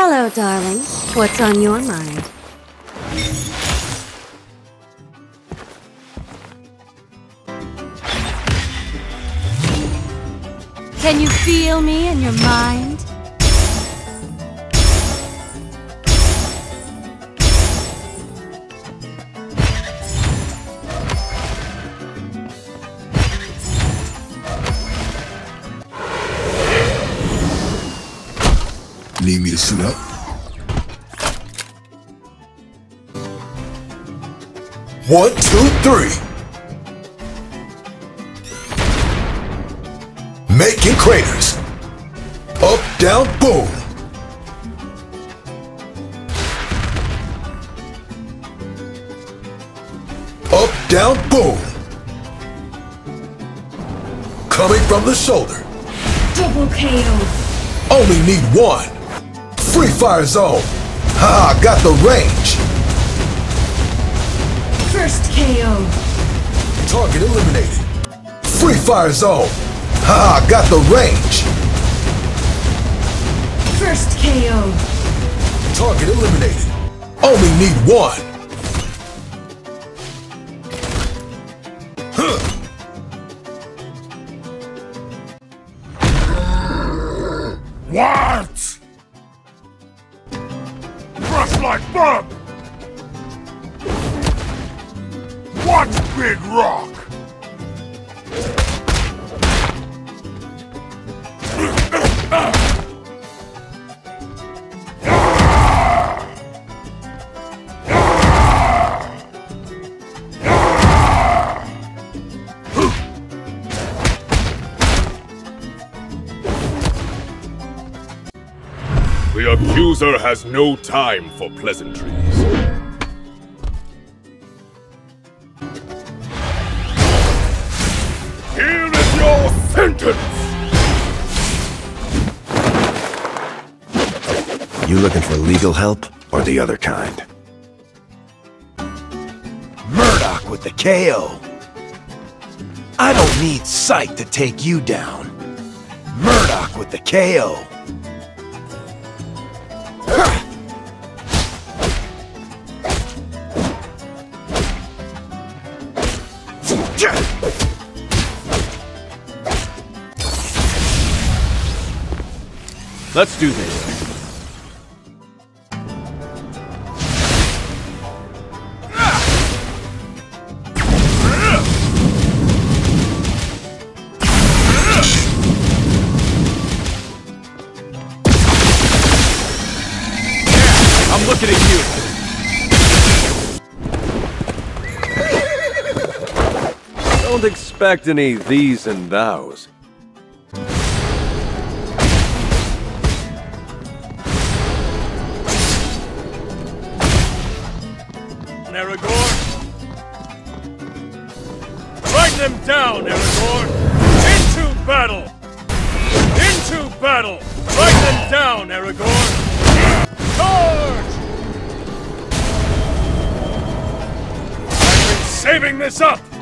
Hello, darling. What's on your mind? Can you feel me in your mind? Need me to suit up? One, two, three. Making craters. Up, down, boom. Up, down, boom. Coming from the shoulder. Double KO. Only need one. Free fire zone. Haha, got the range. First KO. Target eliminated. Free fire zone. Haha, got the range. First KO. Target eliminated. Only need one. Huh. What? Like big rock? The accuser has no time for pleasantries. Here is your sentence! You looking for legal help or the other kind? Murdock with the KO. I don't need sight to take you down. Murdock with the KO. Let's do this. I'm looking at you. Don't expect any these and thous. Aragorn! Write them down, Aragorn! Into battle! Into battle! Write them down, Aragorn! Charge! I've been saving this up!